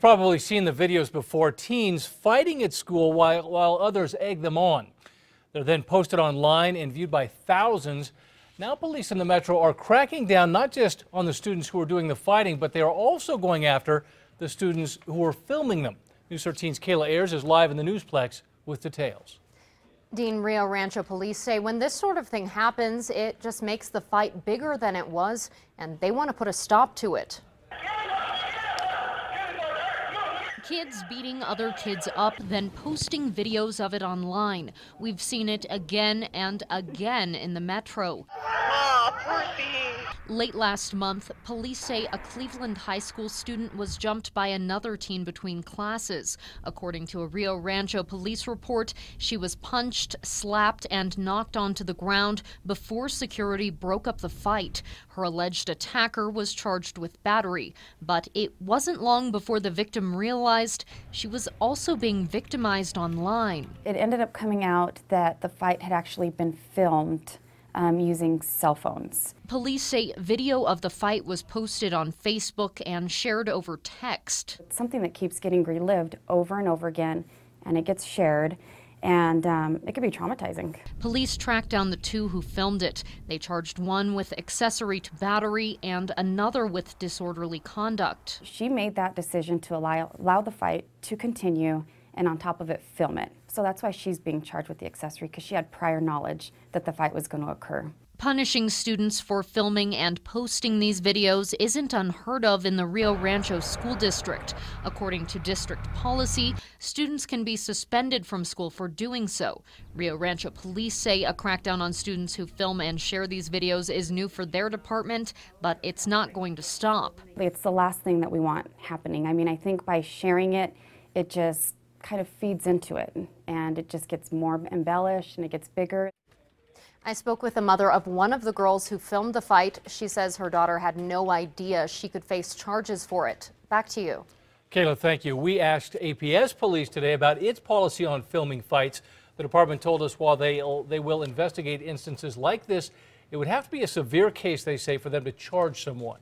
You've probably seen the videos before teens fighting at school while, while others egg them on. They're then posted online and viewed by thousands. Now police in the metro are cracking down not just on the students who are doing the fighting, but they are also going after the students who are filming them. News 13's Kayla Ayers is live in the Newsplex with details. Dean Rio Rancho police say when this sort of thing happens, it just makes the fight bigger than it was, and they want to put a stop to it. Kids beating other kids up, then posting videos of it online. We've seen it again and again in the metro. Ah, Late last month, police say a Cleveland high school student was jumped by another teen between classes. According to a Rio Rancho police report, she was punched, slapped, and knocked onto the ground before security broke up the fight. Her alleged attacker was charged with battery, but it wasn't long before the victim realized she was also being victimized online. It ended up coming out that the fight had actually been filmed um, using cell phones. Police say video of the fight was posted on Facebook and shared over text. It's something that keeps getting relived over and over again, and it gets shared. And um, it could be traumatizing. Police tracked down the two who filmed it. They charged one with accessory to battery and another with disorderly conduct. She made that decision to allow, allow the fight to continue and on top of it, film it. So that's why she's being charged with the accessory because she had prior knowledge that the fight was going to occur. Punishing students for filming and posting these videos isn't unheard of in the Rio Rancho School District. According to district policy, students can be suspended from school for doing so. Rio Rancho police say a crackdown on students who film and share these videos is new for their department, but it's not going to stop. It's the last thing that we want happening. I mean, I think by sharing it, it just kind of feeds into it and it just gets more embellished and it gets bigger. I spoke with the mother of one of the girls who filmed the fight. She says her daughter had no idea she could face charges for it. Back to you. Kayla, thank you. We asked APS police today about its policy on filming fights. The department told us while they, they will investigate instances like this, it would have to be a severe case, they say, for them to charge someone.